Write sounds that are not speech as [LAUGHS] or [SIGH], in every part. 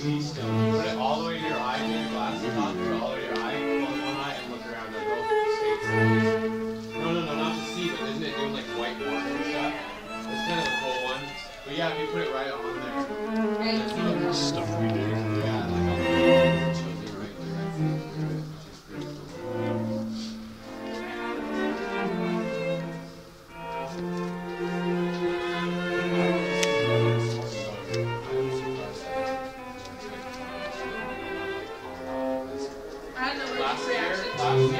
Please don't. Oh,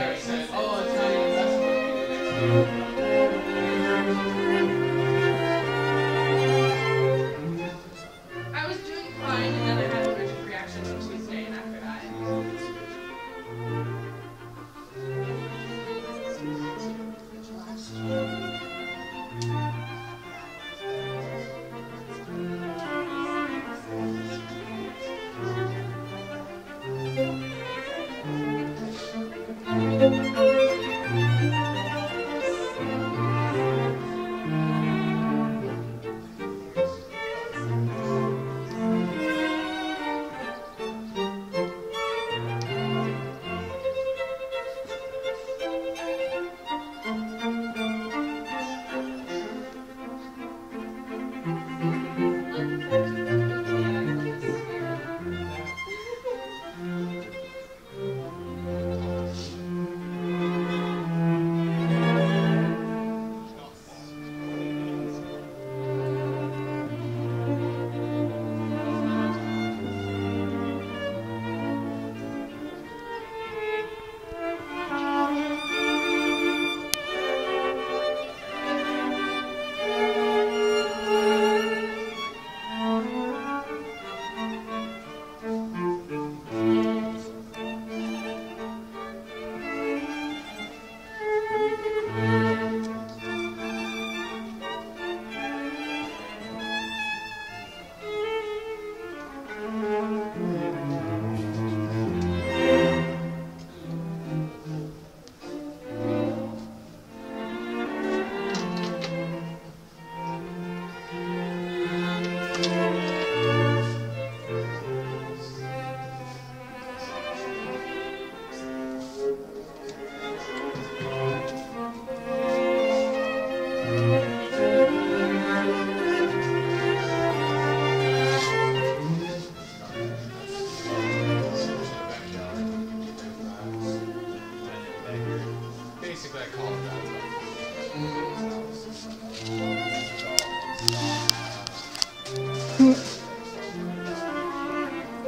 basically I call it that.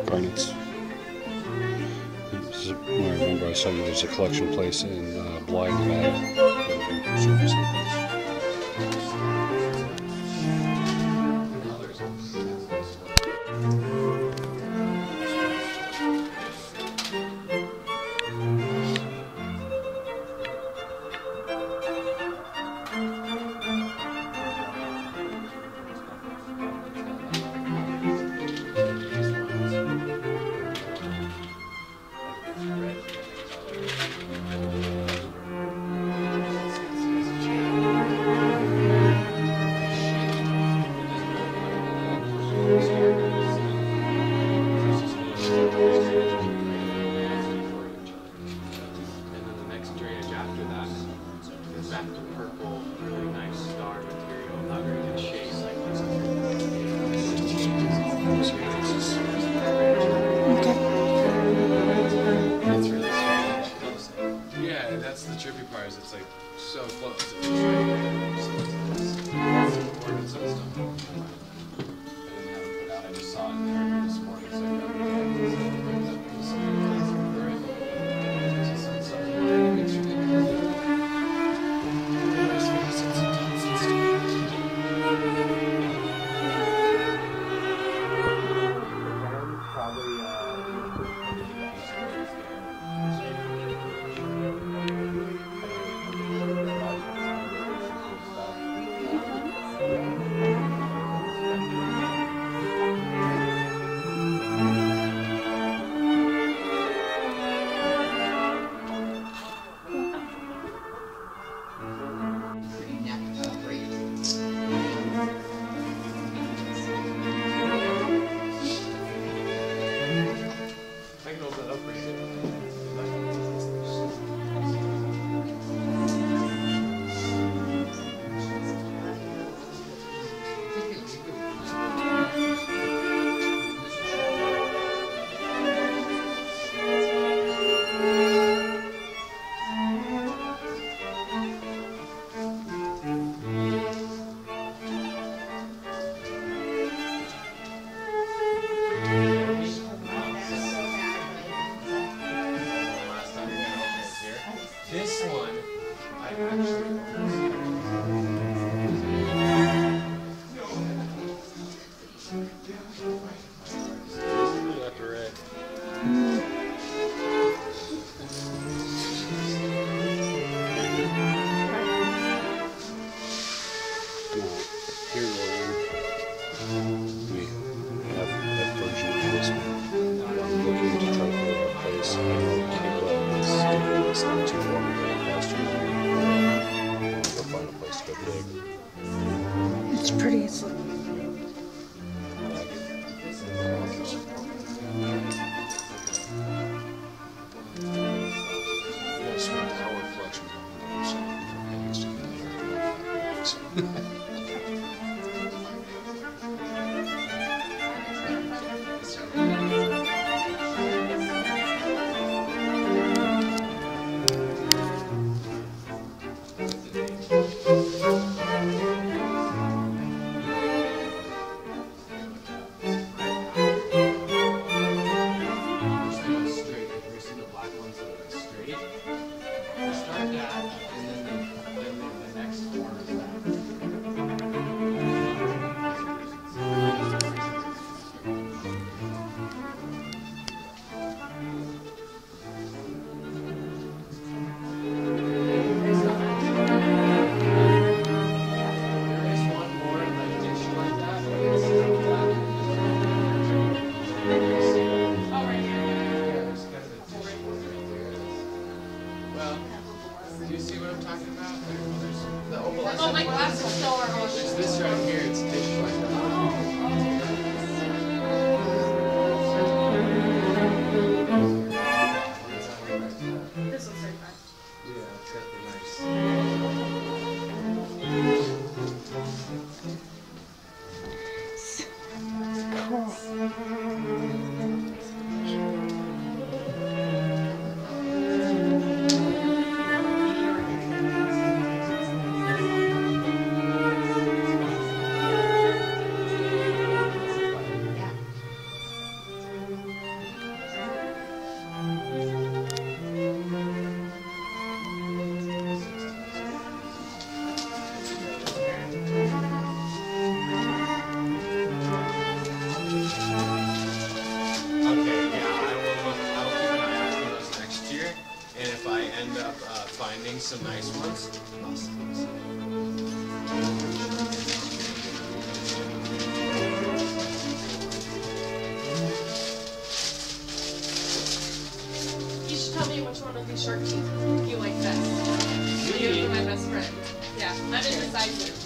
Garnets. I remember I saw you. There's a collection place in uh, Ely, Nevada. Go find a place to go dig. It's pretty. It's [LAUGHS] Oh, my glasses still are on. There's this right here, it's dish oh, like oh, oh. that. This one's back. Yeah, it's got the nice. Finding some nice ones, I'll send them. You should tell me which one of these shark teeth you like best. You're my best friend. Yeah, I'm indecisive.